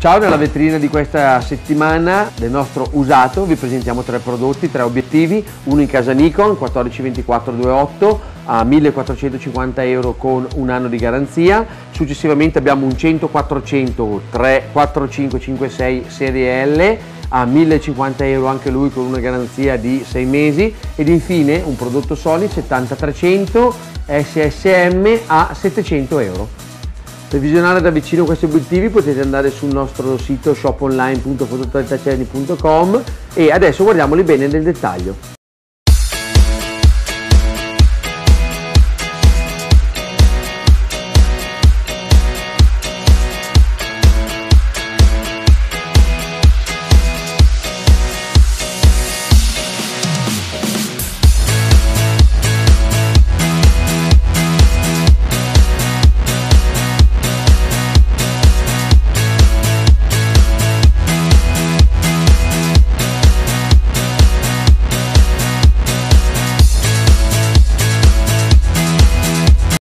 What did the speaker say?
Ciao, nella vetrina di questa settimana del nostro usato. Vi presentiamo tre prodotti, tre obiettivi, uno in casa Nikon 1424-28 a 1450 euro con un anno di garanzia, successivamente abbiamo un 100-400 3 4556 serie L a 1050 euro anche lui con una garanzia di 6 mesi. Ed infine un prodotto Sony 70-300 SSM a 700 euro. Per visionare da vicino questi obiettivi potete andare sul nostro sito shoponline.fototalitaceni.com e adesso guardiamoli bene nel dettaglio.